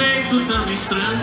jeito tão estranho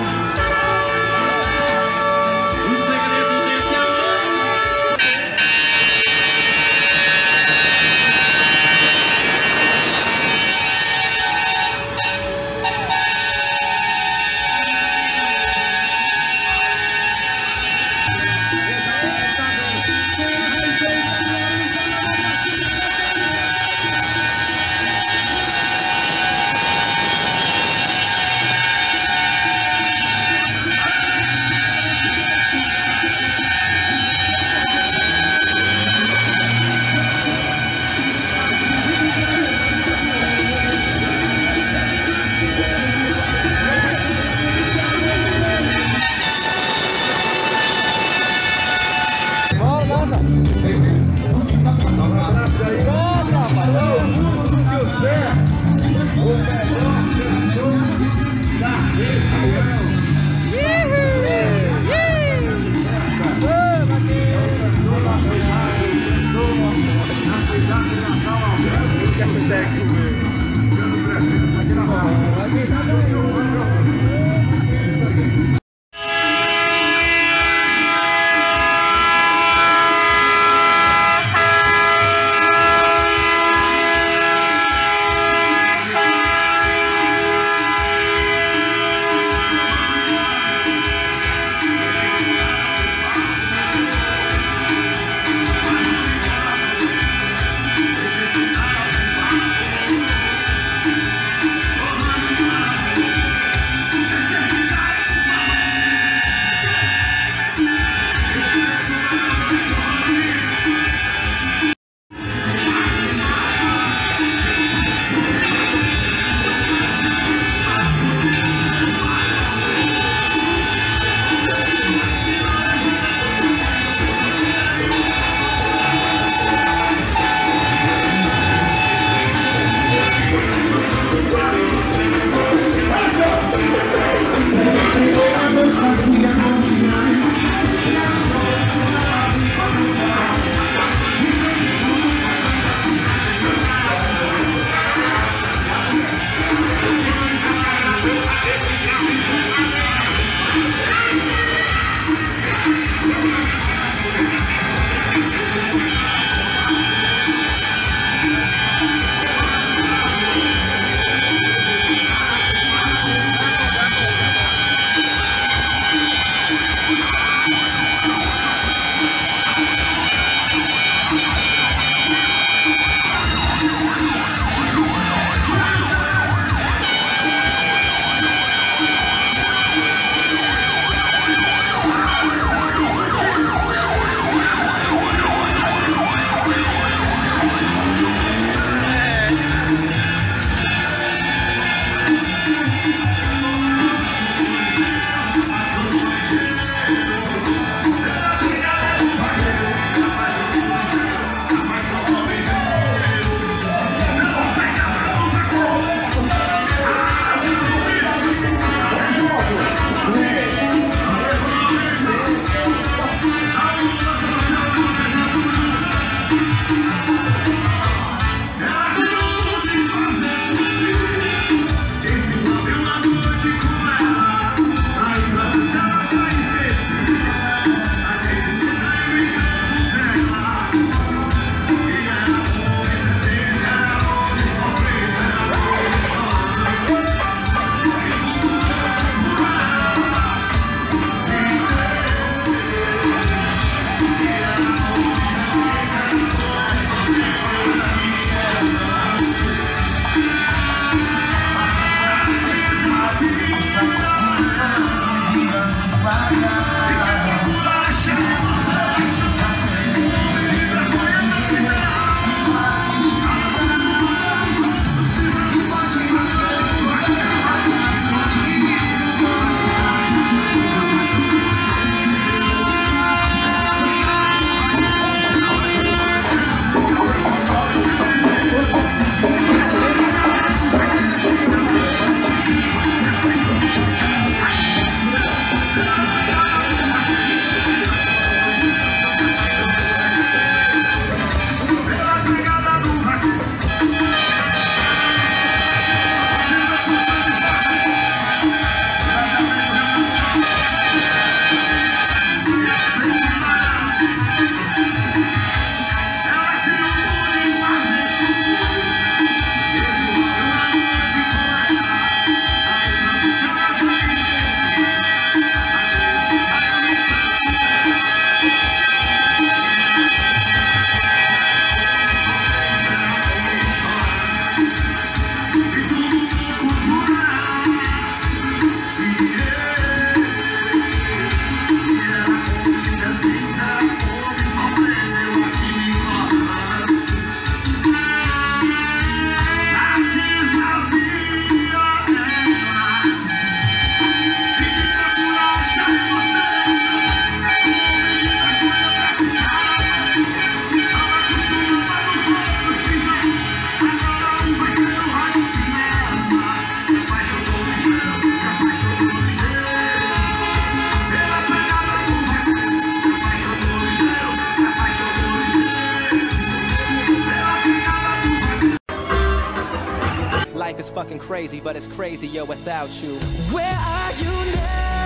fucking crazy, but it's crazier without you. Where are you now?